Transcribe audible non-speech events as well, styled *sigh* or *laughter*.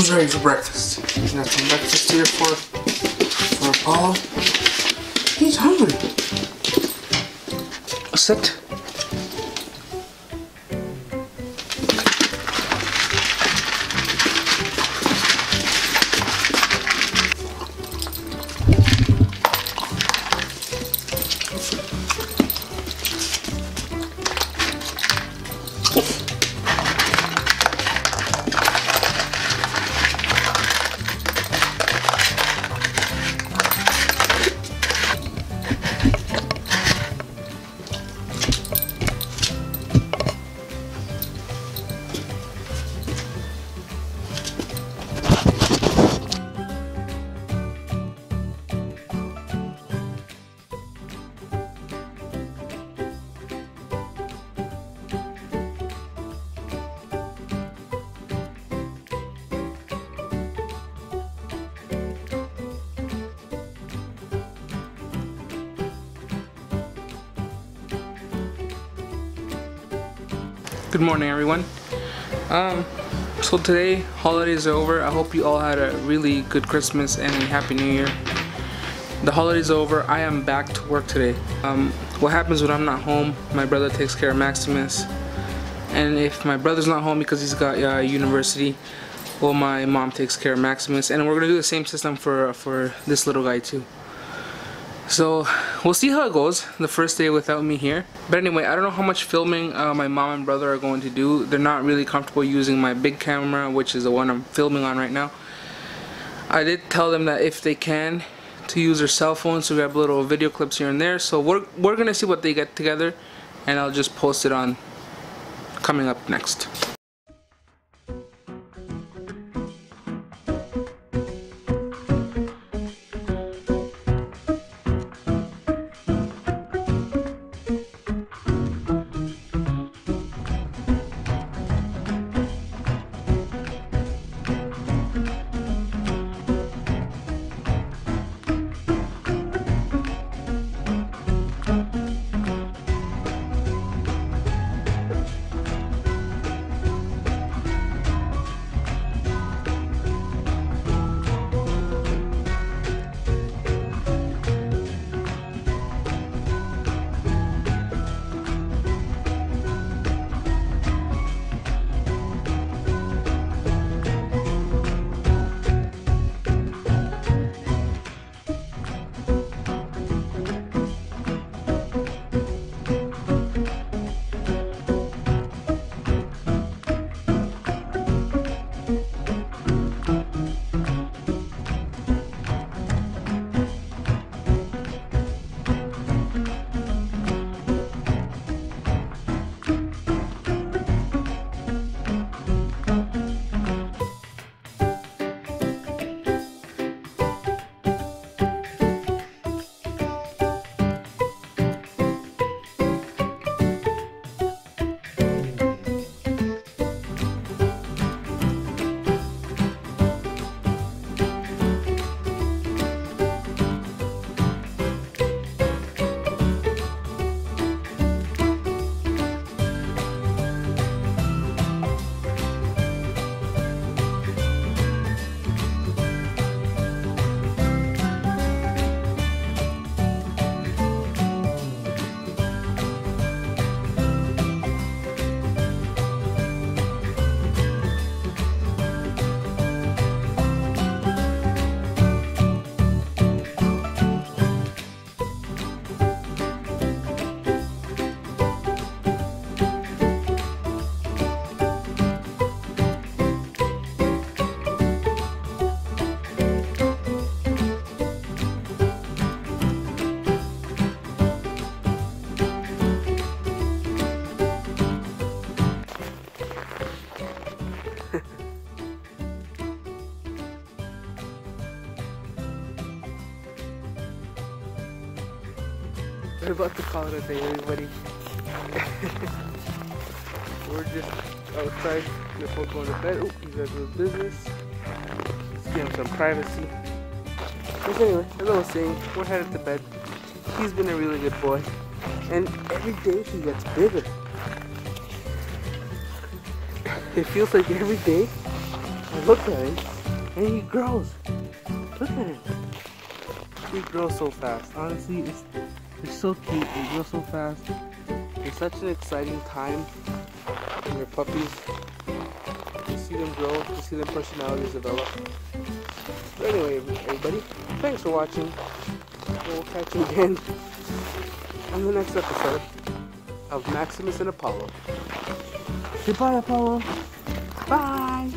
Who's ready for breakfast? We got some breakfast here for for Apollo. He's hungry. Sit. Good morning, everyone. Um, so today, holidays are over. I hope you all had a really good Christmas and a Happy New Year. The holidays are over. I am back to work today. Um, what happens when I'm not home? My brother takes care of Maximus, and if my brother's not home because he's got uh, university, well, my mom takes care of Maximus, and we're gonna do the same system for for this little guy too. So we'll see how it goes the first day without me here. But anyway, I don't know how much filming uh, my mom and brother are going to do. They're not really comfortable using my big camera, which is the one I'm filming on right now. I did tell them that if they can, to use their cell phones to grab little video clips here and there. So we're, we're gonna see what they get together and I'll just post it on coming up next. We're about to call it a day, everybody. *laughs* We're just outside before going to bed. Oh, he's got to business. Let's give him some privacy. But anyway, as I was saying, we're headed to bed. He's been a really good boy. And every day he gets bigger. It feels like every day I look at him, and he grows. Look at him. He grows so fast. Honestly, it's, it's so cute. They grow so fast. It's such an exciting time when your puppies. You see them grow, you see their personalities develop. But anyway, everybody, thanks for watching. We'll catch you again *laughs* on the next episode of Maximus and Apollo. Goodbye, Apollo. Bye.